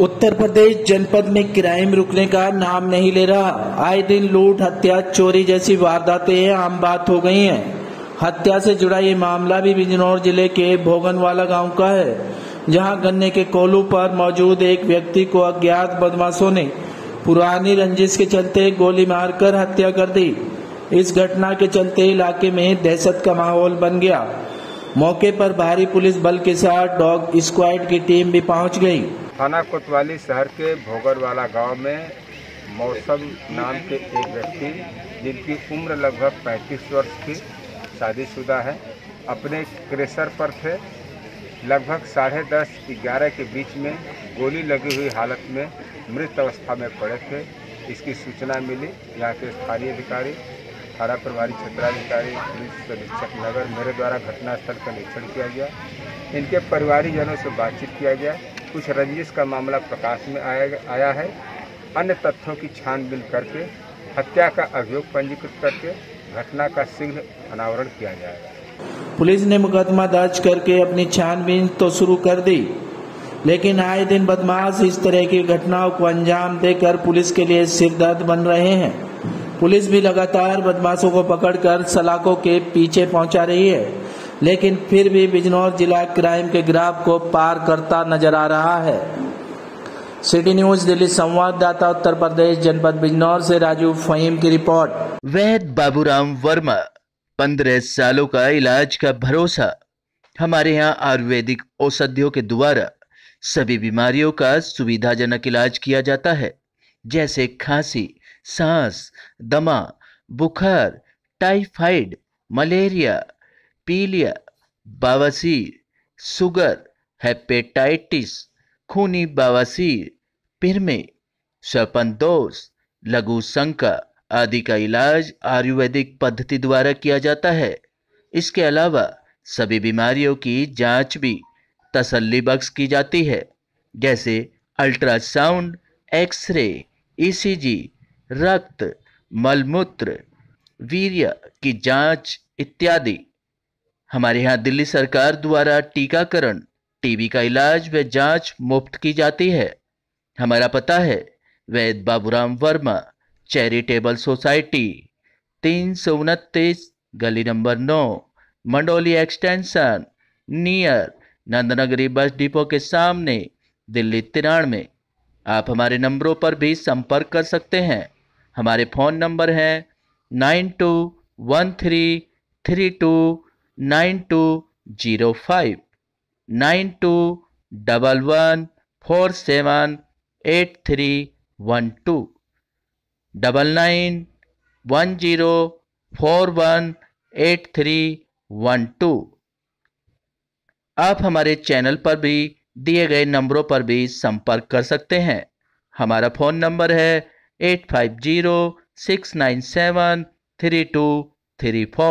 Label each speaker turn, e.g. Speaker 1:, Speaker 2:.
Speaker 1: उत्तर प्रदेश जनपद में क्राइम रुकने का नाम नहीं ले रहा। आए दिन लूट, हत्या, चोरी जैसी वारदातें आम बात हो गई हैं। हत्या से जुड़ा ये मामला भी बिजनौर ज़िले के भोगनवाला गाँव का है, जहाँ गन्ने के कोलू पर मौजूद एक व्यक्ति को अज्ञात बदमाशों ने पुरानी रंजिश के चलते गोली मारकर हत्या कर दी। इस घटना के चलते इलाके में दहशत का माहौल बन गया। मौके पर भारी पुलिस बल के साथ डॉग स्क्वाड की टीम भी पहुँच गई।
Speaker 2: थाना कोतवाली शहर के भोगरवाला गाँव में मौसम नाम के एक व्यक्ति, जिनकी उम्र लगभग 35 वर्ष की शादीशुदा है, अपने क्रेशर पर थे। लगभग साढ़े दस ग्यारह के बीच में गोली लगी हुई हालत में मृत अवस्था में पड़े थे। इसकी सूचना मिली। यहाँ के स्थानीय अधिकारी, थाना प्रभारी, क्षेत्राधिकारी, पुलिस अधीक्षक नगर मेरे द्वारा घटनास्थल का निरीक्षण किया गया। इनके परिवारीजनों से बातचीत किया गया। कुछ रंजिश का मामला प्रकाश में आया आया है। अन्य तथ्यों की छानबीन करके, हत्या का अभियोग पंजीकृत करके, घटना का शीघ्र अनावरण किया जाएगा
Speaker 1: पुलिस ने मुकदमा दर्ज करके अपनी छानबीन तो शुरू कर दी, लेकिन आए दिन बदमाश इस तरह की घटनाओं को अंजाम देकर पुलिस के लिए सिरदर्द बन रहे हैं। पुलिस भी लगातार बदमाशों को पकड़कर सलाखों के पीछे पहुँचा रही है। लेकिन फिर भी बिजनौर जिला क्राइम के ग्राफ को पार करता नज़र आ रहा है। सिटी न्यूज़, दिल्ली संवाददाता, उत्तर प्रदेश, जनपद बिजनौर से राजू फहीम की रिपोर्ट।
Speaker 3: वैद बाबूराम वर्मा, पंद्रह सालों का इलाज का भरोसा। हमारे यहाँ आयुर्वेदिक औषधियों के द्वारा सभी बीमारियों का सुविधाजनक इलाज किया जाता है, जैसे खांसी, सांस, दमा, बुखार, टाइफाइड, मलेरिया पीलिया बवासीर शुगर हेपेटाइटिस, खूनी बवासीर पिरमे दोष लघु शंका आदि का इलाज आयुर्वेदिक पद्धति द्वारा किया जाता है। इसके अलावा सभी बीमारियों की जाँच भी तसल्ली बख्श की जाती है, जैसे अल्ट्रासाउंड, एक्सरे ईसीजी रक्त, मलमूत्र, वीर्य की जाँच इत्यादि। हमारे यहाँ दिल्ली सरकार द्वारा टीकाकरण, टीबी का इलाज व जाँच मुफ़्त की जाती है। हमारा पता है, वैद बाबूराम वर्मा, चैरिटेबल सोसाइटी, तीन सौ उनतीस, गली नंबर नौ, Mandoli extension, near, Nandnagri bus depot के सामने, दिल्ली तिरानवे। आप हमारे नंबरों पर भी संपर्क कर सकते हैं। हमारे फ़ोन नंबर हैं nine two one three three two nine two zero five, nine two double one four seven eight three one two, double nine one zero four one eight three one two. आप हमारे channel पर भी, दिए गए नंबरों पर भी संपर्क कर सकते हैं। हमारा फ़ोन नंबर है eight five zero six nine seven three two three four.